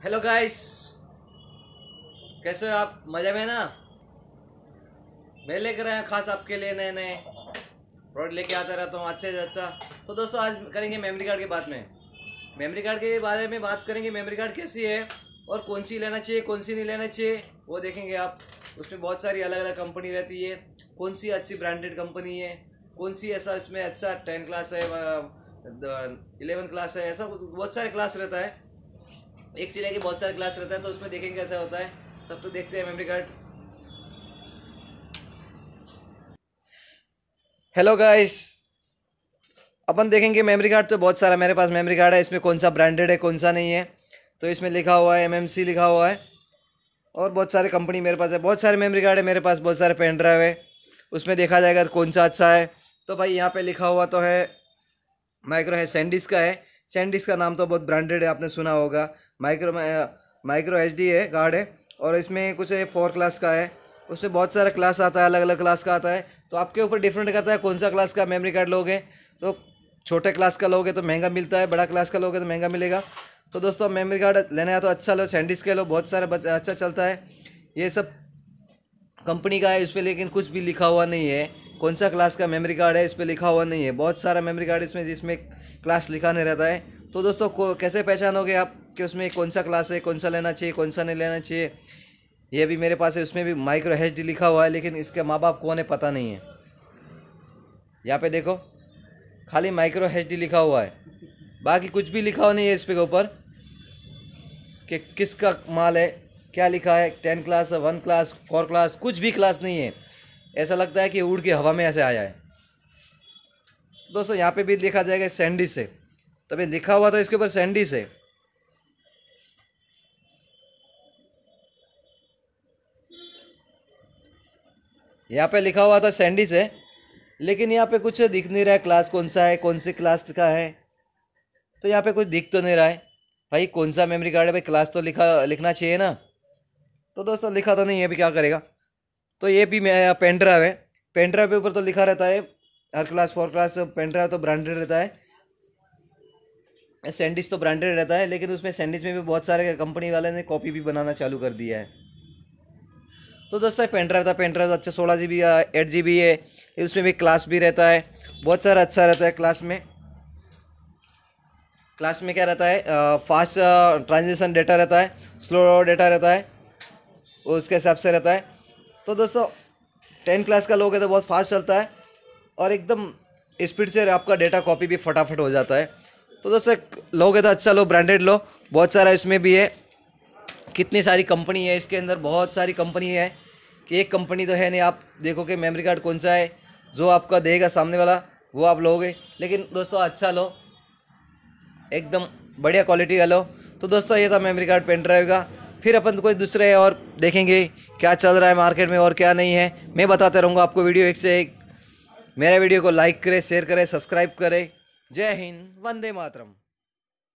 Hello guys कैसे हो आप? मज़े में ना? मैं लेकर आया खास आपके लिए नए नए प्रोडक्ट लेके आता रहता हूँ, अच्छे से अच्छा। तो दोस्तों, आज करेंगे मेमोरी कार्ड के बात में। मेमोरी कार्ड के बारे में बात करेंगे मेमोरी कार्ड कैसी है और कौन सी लेना चाहिए, कौन सी नहीं लेना चाहिए, वो देखेंगे आप। उसमें बहुत सारी अलग अलग कंपनी रहती है। कौन सी अच्छी ब्रांडेड कंपनी है? कौन सी ऐसा इसमें अच्छा टेन क्लास है इलेवन क्लास है, ऐसा बहुत सारे क्लास रहता है। एक से लेके बहुत सारे क्लास रहता है तो उसमें देखेंगे कैसा होता है। तब तो देखते हैं मेमोरी कार्ड हेलो गाइस अपन देखेंगे मेमोरी कार्ड तो बहुत सारा मेरे पास मेमोरी कार्ड है। इसमें कौन सा ब्रांडेड है, कौन सा नहीं है। तो इसमें लिखा हुआ है एमएमसी लिखा हुआ है। और बहुत सारे कंपनी मेरे पास है। बहुत सारे मेमोरी कार्ड है मेरे पास, बहुत सारे पेन ड्राइव है। उसमें देखा जाएगा कौन सा अच्छा है। तो भाई यहाँ पे लिखा हुआ तो है माइक्रो है सैंडिस का है। सैंडिस का नाम तो बहुत ब्रांडेड है, आपने सुना होगा। माइक्रो माइक्रो एच डी है कार्ड है, और इसमें कुछ फोर क्लास का है। उसमें बहुत सारा क्लास आता है अलग अलग क्लास का आता है। तो आपके ऊपर डिफरेंट करता है कौन सा क्लास का मेमोरी कार्ड लोगे। तो छोटे क्लास का लोगे तो महँगा मिलता है, बड़ा क्लास का लोगे तो महँगा मिलेगा। तो दोस्तों मेमोरी कार्ड लेना है तो अच्छा लो सैंडिस के लो, बहुत सारा अच्छा चलता है। ये सब कंपनी का है, इस पर लेकिन कुछ भी लिखा हुआ नहीं है। कौन सा क्लास का मेमोरी कार्ड है, इस पर लिखा हुआ नहीं है। बहुत सारा मेमोरी कार्ड इसमें, जिसमें क्लास लिखा नहीं रहता है। तो दोस्तों कैसे पहचानोगे आप? कि उसमें कौन सा क्लास है, कौन सा लेना चाहिए, कौन सा नहीं लेना चाहिए। ये भी मेरे पास है, उसमें भी माइक्रो एच डी लिखा हुआ है, लेकिन इसके माँ बाप कौन है पता नहीं है। यहाँ पे देखो, खाली माइक्रो एच डी लिखा हुआ है। बाकी कुछ भी लिखा हुआ नहीं है इस पे के ऊपर, कि किसका माल है, क्या लिखा है ten class one class four class कुछ भी क्लास नहीं है। ऐसा लगता है कि उड़ के हवा में ऐसे आया है। दोस्तों, यहाँ पे भी लिखा जाएगा सैंडी से। तभी लिखा हुआ था इसके ऊपर सैंडी से। यहाँ पे लिखा हुआ था सैंडी से, लेकिन यहाँ पे कुछ दिख नहीं रहा है क्लास कौन सा है, कौन सी क्लास का है। तो यहाँ पे कुछ दिख तो नहीं रहा है। भाई, कौन सा मेमोरी कार्ड है? भाई क्लास तो लिखा, लिखना चाहिए ना। तो दोस्तों, लिखा तो नहीं है अभी क्या करेगा? तो ये भी मैं पेन ड्राइव है। पेन ड्राइव के ऊपर तो लिखा रहता है, हर class four class pen drive तो ब्रांडेड रहता है। सैंडिस तो ब्रांडेड रहता है, लेकिन उसमें सैंडिस में भी बहुत सारे कंपनी वाले ने कॉपी भी बनाना चालू कर दिया है। तो दोस्तों पेन ड्राइव था पेन ड्राइव अच्छा सोलह G B eight G B है। उसमें भी क्लास भी रहता है। बहुत सारा अच्छा रहता है क्लास में। क्लास में क्या रहता है? फास्ट ट्रांजेक्शन डेटा रहता है स्लो डेटा रहता है, उसके हिसाब से रहता है। तो दोस्तों टेन क्लास का लोग है तो बहुत फास्ट चलता है और एकदम स्पीड से आपका डेटा कॉपी भी फटाफट हो जाता है। तो दोस्तों लोगे तो अच्छा लो ब्रांडेड लो। बहुत सारा इसमें भी है। कितनी सारी कंपनी है, इसके अंदर बहुत सारी कंपनी है। कि एक कंपनी तो है नहीं, आप देखो कि मेमोरी कार्ड कौन सा है, जो आपका देगा सामने वाला, वो आप लोगे। लेकिन दोस्तों अच्छा लो, एकदम बढ़िया क्वालिटी का लो। तो दोस्तों, ये था मेमोरी कार्ड पेन ड्राइव का। फिर अपन कोई दूसरे और देखेंगे क्या चल रहा है मार्केट में और क्या नहीं है। मैं बताते रहूँगा आपको वीडियो एक से एक। मेरा वीडियो को लाइक करें शेयर करें सब्सक्राइब करें। जय हिंद, वंदे मातरम।